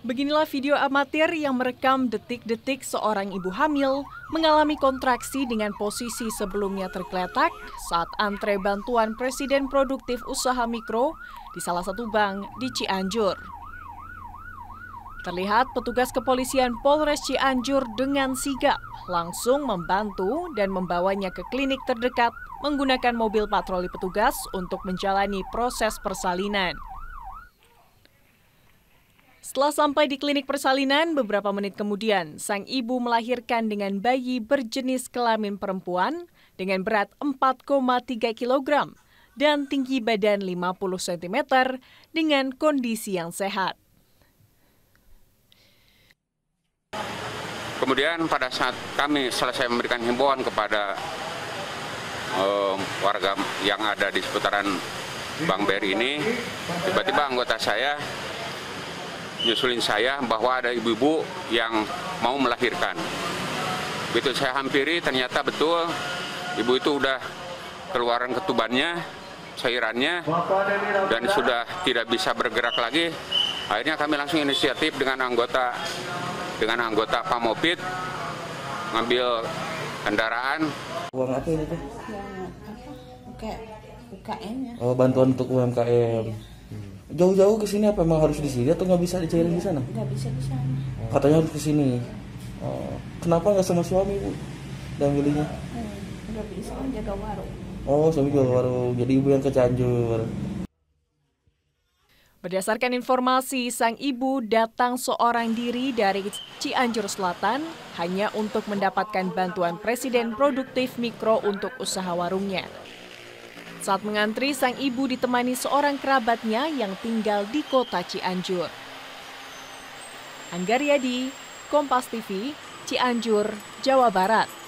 Beginilah video amatir yang merekam detik-detik seorang ibu hamil mengalami kontraksi dengan posisi sebelumnya tergeletak saat antre bantuan Presiden Produktif Usaha Mikro di salah satu bank di Cianjur. Terlihat petugas kepolisian Polres Cianjur dengan sigap langsung membantu dan membawanya ke klinik terdekat menggunakan mobil patroli petugas untuk menjalani proses persalinan. Setelah sampai di klinik persalinan, beberapa menit kemudian, sang ibu melahirkan dengan bayi berjenis kelamin perempuan dengan berat 4,3 kg dan tinggi badan 50 cm dengan kondisi yang sehat. Kemudian pada saat kami selesai memberikan himbauan kepada uh, warga yang ada di seputaran Bang Beri ini, tiba-tiba anggota saya nyusulin saya bahwa ada ibu-ibu yang mau melahirkan. Begitu saya hampiri ternyata betul ibu itu udah keluaran ketubannya, cairannya, dan sudah tidak bisa bergerak lagi. Akhirnya kami langsung inisiatif dengan anggota dengan anggota Pamopit ngambil kendaraan. Uang apa ini? UKM ya. Oh bantuan untuk UMKM. Jauh-jauh ke sini apa emang harus di sini atau nggak bisa dicairin di sana? Nggak bisa di sana. Katanya harus ke sini. Oh, kenapa nggak sama suami bu? Dan belinya? Hmm, nggak bisa kan jaga warung. Oh, suami jual warung. Jadi ibu yang ke Cianjur. Berdasarkan informasi, sang ibu datang seorang diri dari Cianjur Selatan hanya untuk mendapatkan bantuan Presiden Produktif Mikro untuk usaha warungnya. Saat mengantri, sang ibu ditemani seorang kerabatnya yang tinggal di kota Cianjur. Anggaryadi, Kompas TV, Cianjur, Jawa Barat.